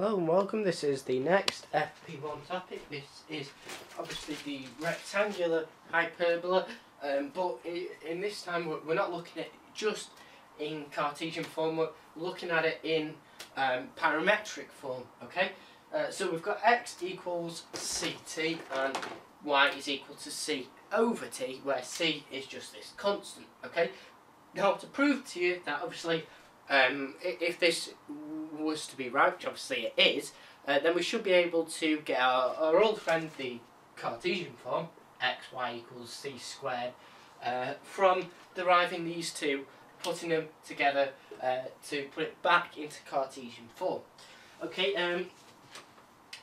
Hello and welcome. This is the next FP1 topic. This is obviously the rectangular hyperbola, um, but in this time we're not looking at just in Cartesian form, we're looking at it in um, parametric form, okay? Uh, so we've got x equals ct and y is equal to c over t, where c is just this constant, okay? Now to prove to you that obviously um, if this was to be right, which obviously it is, uh, then we should be able to get our, our old friend, the Cartesian form, x, y equals c squared, uh, from deriving these two, putting them together uh, to put it back into Cartesian form. Okay, um,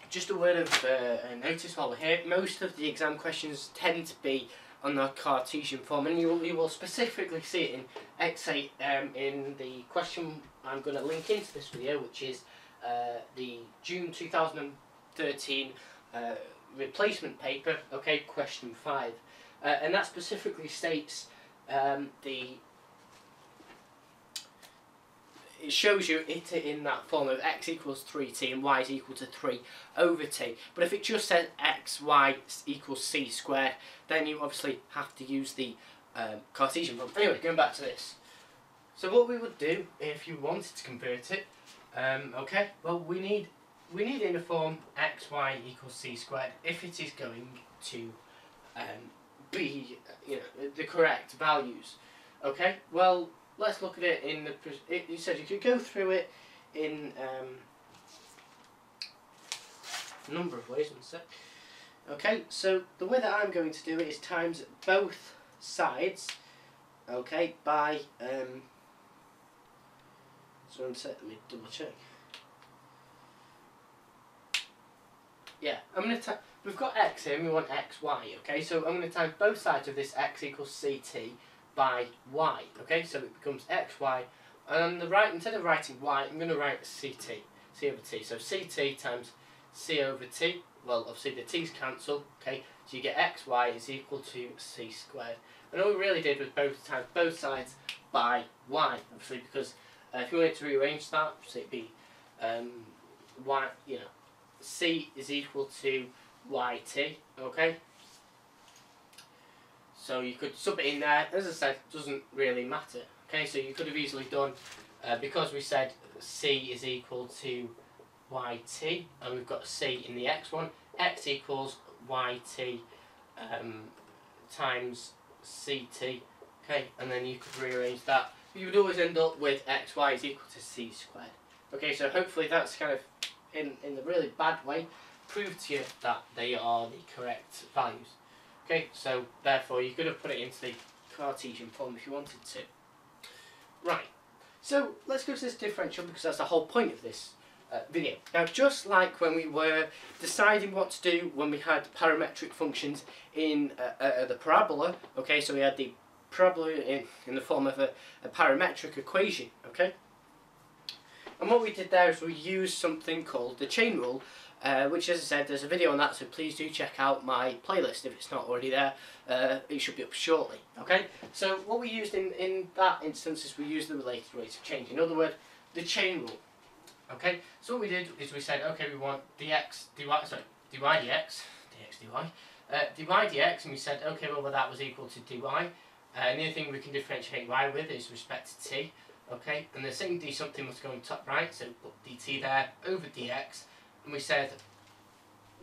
just a word of uh, notice while we're here, most of the exam questions tend to be on the Cartesian form and you will, you will specifically see it in X8 um, in the question I'm going to link into this video which is uh, the June 2013 uh, replacement paper, okay, question 5 uh, and that specifically states um, the it shows you it in that form of x equals 3t and y is equal to 3 over t. But if it just says x, y equals c squared, then you obviously have to use the um, Cartesian form. Anyway, going back to this. So what we would do if you wanted to convert it, um, okay, well we need we need in a form x, y equals c squared if it is going to um, be you know the correct values. Okay, well let's look at it in the. It, it says you could go through it in um, a number of ways. Sec. Okay, so the way that I'm going to do it is times both sides. Okay, by um. So one sec. Let me double check. Yeah, I'm going to. We've got x here and we want x, y, okay? So I'm going to times both sides of this x equals ct by y. Okay, so it becomes xy. And on the right, instead of writing y, I'm going to write ct, c over t. So ct times c over t. Well, obviously the t's cancel. Okay, so you get xy is equal to c squared. And all we really did was both times both sides by y, obviously, because uh, if you wanted to rearrange that, so it'd be um, y, you know, c is equal to yt. Okay, so you could sub it in there. As I said, doesn't really matter. Okay, so you could have easily done, uh, because we said c is equal to yt, and we've got c in the x one, x equals yt um, times ct, okay, and then you could rearrange that. You would always end up with xy is equal to c squared. Okay, so hopefully that's kind of, in, in the really bad way, proved to you that they are the correct values. Okay, so therefore you could have put it into the Cartesian form if you wanted to. Right, so let's go to this differential because that's the whole point of this uh, video. Now just like when we were deciding what to do when we had parametric functions in uh, uh, the parabola, okay, so we had the parabola in, in the form of a, a parametric equation, okay? And what we did there is we used something called the chain rule uh, which as I said there's a video on that so please do check out my playlist if it's not already there. Uh, it should be up shortly okay? So what we used in, in that instance is we used the related rate of change. In other words the chain rule okay? So what we did is we said okay we want dx dy sorry dy dx dx dy uh, dy dx and we said okay well, that was equal to dy. Uh, and the only thing we can differentiate y with is respect to t okay? And the same d something must go on top right so put dt there over dx and we said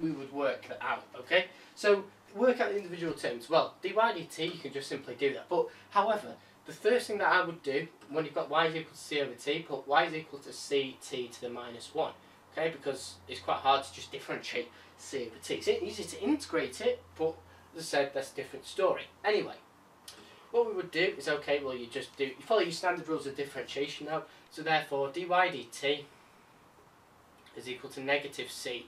we would work that out, okay? So work out the individual terms. Well, dy dt, you can just simply do that. But however, the first thing that I would do when you've got y is equal to c over t, put y is equal to ct to the minus 1. Okay, because it's quite hard to just differentiate c over t. It's easy to integrate it, but as I said, that's a different story. Anyway, what we would do is, okay, well you just do, you follow your standard rules of differentiation now, so therefore dy dt is equal to negative c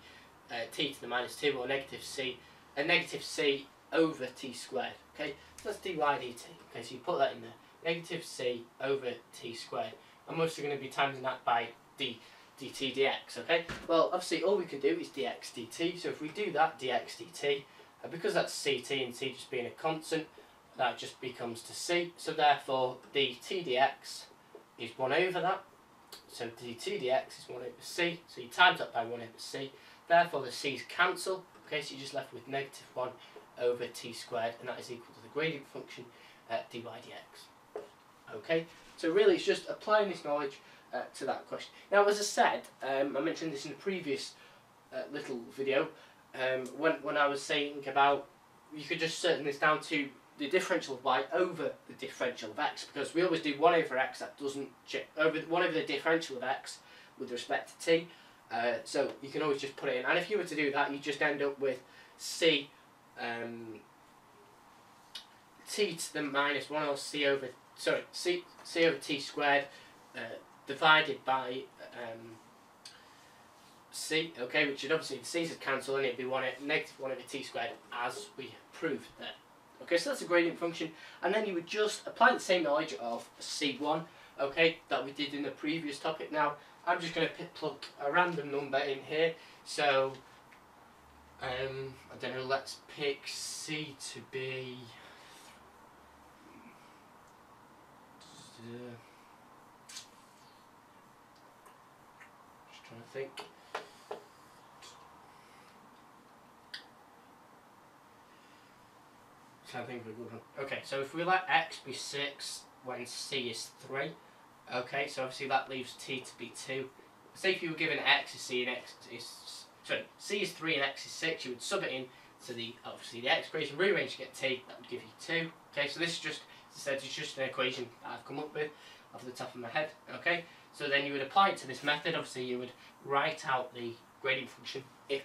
uh, t to the minus 2 or negative c a negative c over t squared okay? So that's dy dt okay? So you put that in there. Negative c over t squared. I'm also going to be timesing that by d dt dx okay? Well obviously all we can do is dx dt. So if we do that dx dt uh, because that's ct and t just being a constant that just becomes to c. So therefore the t dx is 1 over that so dt dx is 1 over c, so you times that by 1 over c, therefore the c's cancel, okay, so you're just left with negative 1 over t squared, and that is equal to the gradient function uh, dy dx. Okay, so really it's just applying this knowledge uh, to that question. Now, as I said, um, I mentioned this in a previous uh, little video, um, when, when I was saying about, you could just certain this down to the differential of y over the differential of x, because we always do 1 over x, that doesn't, over 1 over the differential of x with respect to t, uh, so you can always just put it in. And if you were to do that, you just end up with c um, t to the minus 1 or c over, sorry, c, c over t squared uh, divided by um, c, okay, which would obviously the c's would cancel and it'd be 1, negative 1 over t squared as we proved there. Okay, so that's a gradient function, and then you would just apply the same knowledge of c1, okay, that we did in the previous topic. Now, I'm just going to plug a random number in here, so, um, I don't know, let's pick c to be... Just trying to think. I think. Okay, so if we let x be 6 when c is 3, okay, so obviously that leaves t to be 2. Say if you were given x is c and x is, sorry, c is 3 and x is 6, you would sub it in to the, obviously the x equation, rearrange to get t, that would give you 2. Okay, so this is just, as I said, it's just an equation I've come up with off the top of my head, okay. So then you would apply it to this method, obviously you would write out the gradient function if,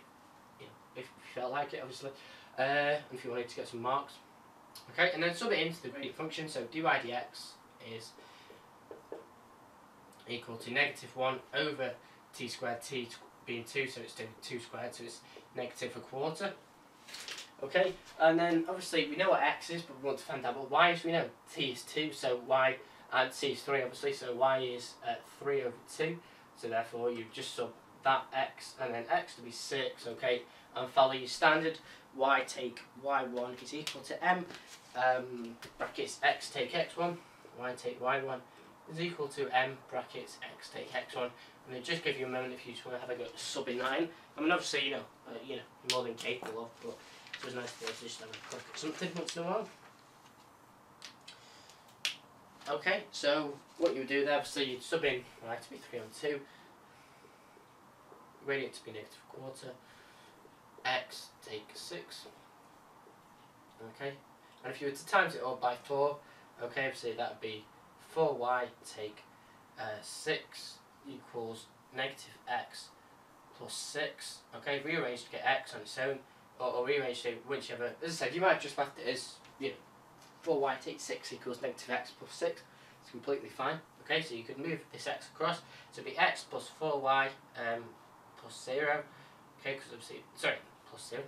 you know, if you felt like it, obviously, uh, if you wanted to get some marks. Okay, and then sub it into the gradient function, so dy dx is equal to negative 1 over t squared, t being 2, so it's 2 squared, so it's negative a quarter. Okay, and then obviously we know what x is, but we want to find out what y is. We know t is 2, so y, and t is 3 obviously, so y is uh, 3 over 2. So therefore you just sub that x and then x to be 6, okay, and follow your standard. Y take y1 is equal to m. Um, brackets x take x1, y take y1 is equal to m brackets x take x1 and then just give you a moment if you just want to have a go at subbing that in. I mean obviously you know, uh, you know, more than capable of, but it was nice to just have a at something once in a while. Okay, so what you would do there, obviously you'd sub in y to be 3 on 2, gradient to be negative quarter, x take 6. Okay, and if you were to times it all by 4, okay, so that would be 4y take uh, 6 equals negative x plus 6. Okay, rearrange to get x on its own, or, or rearrange to whichever. As I said, you might have just left it as, you know, 4y take 6 equals negative x plus 6. It's completely fine. Okay, so you could move this x across. So it'd be x plus 4y um, plus 0. Okay, because obviously, sorry, plus 0.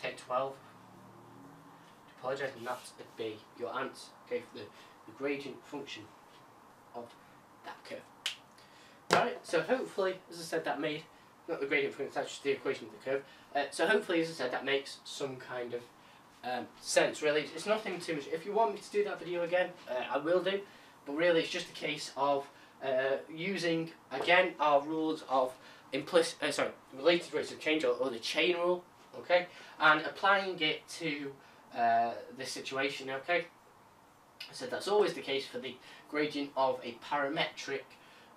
Take 12. To apologise, and that would be your answer, okay, for the, the gradient function of that curve. Alright, so hopefully, as I said, that made, not the gradient function, that's just the equation of the curve. Uh, so hopefully, as I said, that makes some kind of um, sense, really. It's nothing too much. If you want me to do that video again, uh, I will do. But really, it's just a case of uh, using, again, our rules of implicit, uh, sorry, related rates of change or, or, the chain rule, okay, and applying it to uh, this situation, okay. So that's always the case for the gradient of a parametric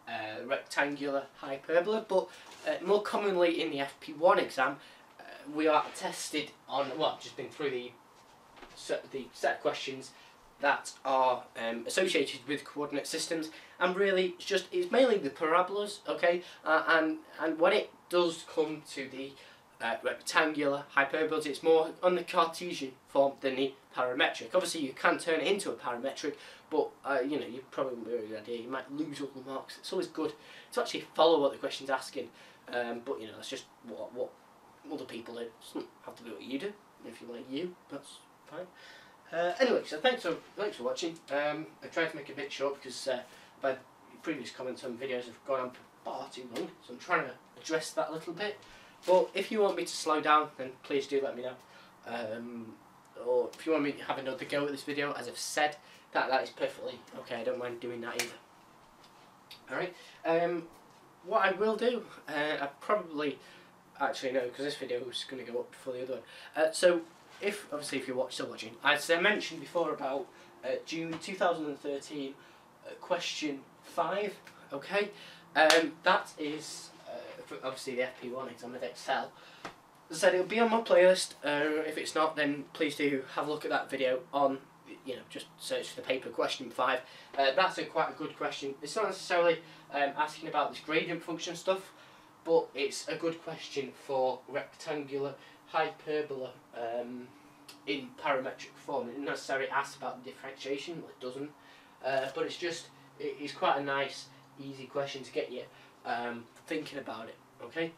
uh, rectangular hyperbola, but uh, more commonly in the FP1 exam, uh, we are tested on, well, just been through the, the set of questions that are um, associated with coordinate systems. And really it's just it's mainly the parabolas okay? Uh, and and when it does come to the uh, rectangular hyperbolas it's more on the Cartesian form than the parametric. Obviously you can turn it into a parametric but uh, you know you probably have the idea. You might lose all the marks. It's always good to actually follow what the question's asking. Um, but you know that's just what, what other people do. It doesn't have to be what you do. If you like you that's fine uh, anyway, so thanks for thanks for watching. Um, I tried to make it a bit short because uh, my previous comments on videos have gone on for far too long, so I'm trying to address that a little bit. But if you want me to slow down, then please do let me know. Um, or if you want me to have another go at this video, as I've said, that that is perfectly okay. I don't mind doing that either. Alright, um, what I will do, uh, I probably, actually no, because this video is going to go up before the other one. Uh, so, if, obviously if you're watch, still watching, I mentioned before about uh, June 2013, uh, question 5, okay? Um, that is, uh, obviously the FP1 exam with Edexcel. As I said, it'll be on my playlist. Uh, if it's not, then please do have a look at that video on, you know, just search for the paper question 5. Uh, that's a quite a good question. It's not necessarily um, asking about this gradient function stuff, but it's a good question for rectangular hyperbola um, in parametric form. It doesn't necessarily ask about differentiation, well, it doesn't, uh, but it's just, it, it's quite a nice, easy question to get you um, thinking about it, okay?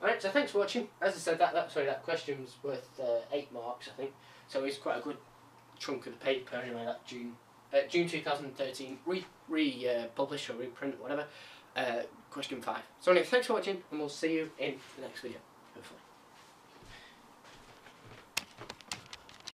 Alright, so thanks for watching. As I said, that, that sorry, that question was worth uh, 8 marks, I think, so it's quite a good chunk of the paper anyway, that June uh, June 2013, re, re uh, publish or reprint, whatever, uh, question 5. So anyway, thanks for watching, and we'll see you in the next video, hopefully.